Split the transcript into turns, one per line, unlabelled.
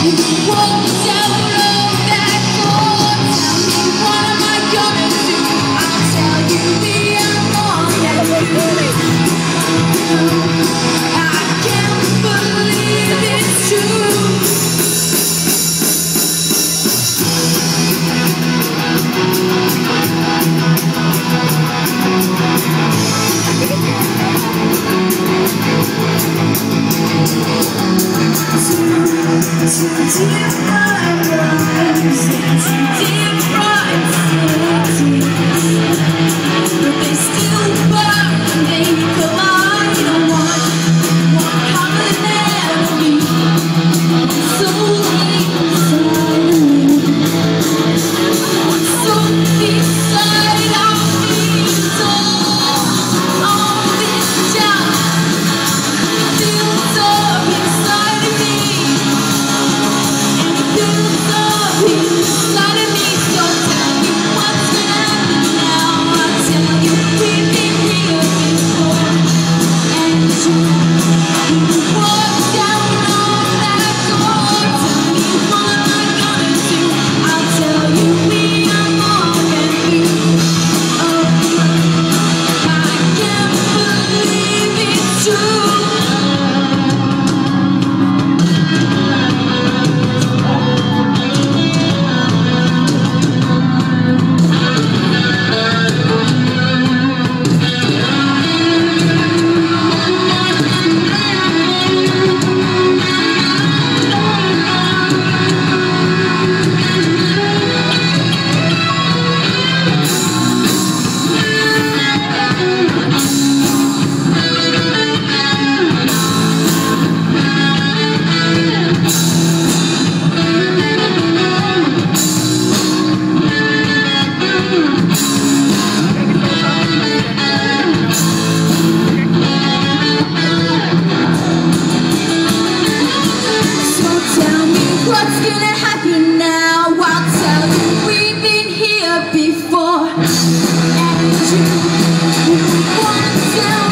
What? Deep my life, deep before. And you, you want to